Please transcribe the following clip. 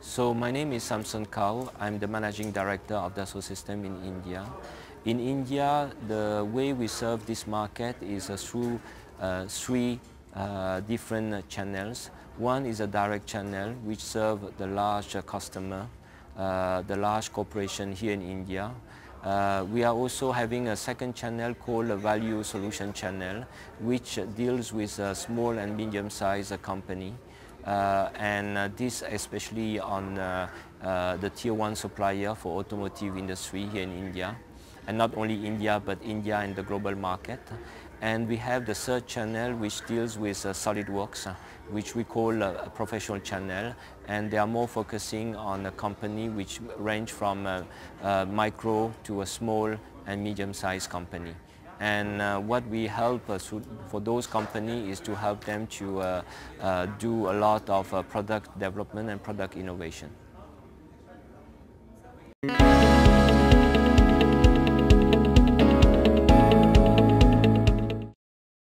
So my name is Samson Khaou. I'm the managing director of Dassault System in India. In India, the way we serve this market is uh, through uh, three uh, different channels. One is a direct channel which serve the large customer, uh, the large corporation here in India. Uh, we are also having a second channel called value solution channel which deals with a small and medium-sized company. Uh, and uh, this especially on uh, the tier one supplier for automotive industry here in India and not only India but India and the global market and we have the third channel which deals with uh, SolidWorks uh, which we call uh, a professional channel and they are more focusing on a company which range from micro to a small and medium-sized company. And uh, what we help uh, for those companies is to help them to uh, do a lot of product development and product innovation.